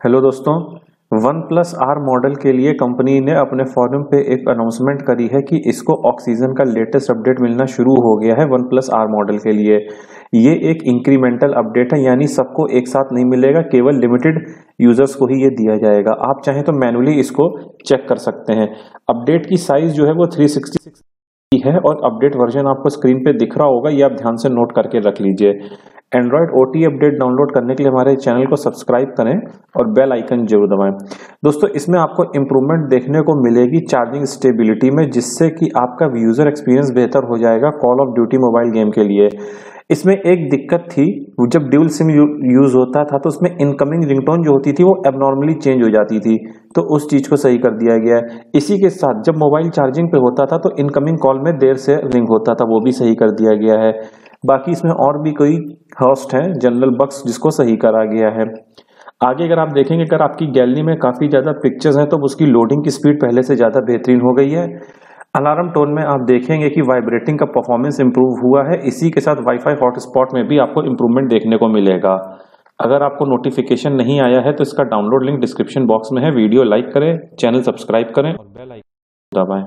Hello दोस्तों one plus are model के लिए कंपनी ने अपने फॉरम पे एक अनाउंसमेंट करी है कि इसको ऑक्सीजन का लेटेस्ट अपडेट मिलना शुरू हो गया है वन प्लस आर मॉडल के लिए। ये एक इंक्रीमेंटल अपडेट है, यानी सबको एक साथ नहीं मिलेगा, केवल लिमिटेड यूज़र्स को ही ये दिया जाएगा। आप चाहें तो मैनुअली इसको चेक कर सकते हैं। अपडेट की साइज़ जो है वो 366 की है और अपडेट वर्जन आपको स्क्रीन पे दिख रहा होगा, ये आप ध्यान से नोट करके रख लीजिए। एंड्रॉयड ओ अपडेट डाउनलोड करने के लिए हमारे चैनल को सब्सक्राइब करें और बेल आइकन ज़रूर दबाएँ। दोस्तों, इसमें आपको इम्प्रूवमेंट देखने को मिलेगी चार्जिंग स्टेबिलिटी में, जिससे कि आपका यूज़र एक्सपीरियंस बेहतर हो जाएगा call of duty mobile game के लिए। इसमें एक दिक्कत थी, जब ड्यूल सिम यूज़ होता था तो उसमें इनकमिंग रिंगटोन जो होती थी, वो एबनॉर्मली चेंज हो जाती थी। तो उस चीज़ को सही कर दिया गया। है इसी के साथ, जब मोबाइल चार्जिंग पे होता था तो इनकमिंग कॉल में देर से रिंग होता था, वो भी सही कर दिया गया है। बाकी इसमें और भी कोई हॉस्ट है जनरल बक्स जिसको सही करा गया है। आगे अगर आप देखेंगे, अगर आपकी गैलरी में काफ़ी ज़्यादा पिक्चर्स हैं तो उसकी लोडिंग की स्पीड पहले से ज़्यादा बेहतरीन हो गई है। अलार्म टोन में आप देखेंगे कि वाइब्रेटिंग का परफॉर्मेंस इंप्रूव हुआ है। इसी के साथ वाईफाई हॉटस्पॉट में भी आपको इंप्रूवमेंट देखने को मिलेगा। अगर आपको नोटिफिकेशन नहीं आया है तो इसका डाउनलोड लिंक डिस्क्रिप्शन बॉक्स में है। वीडियो लाइक करें चैनल सब्सक्राइब करें और बेल आइकन दबाएँ।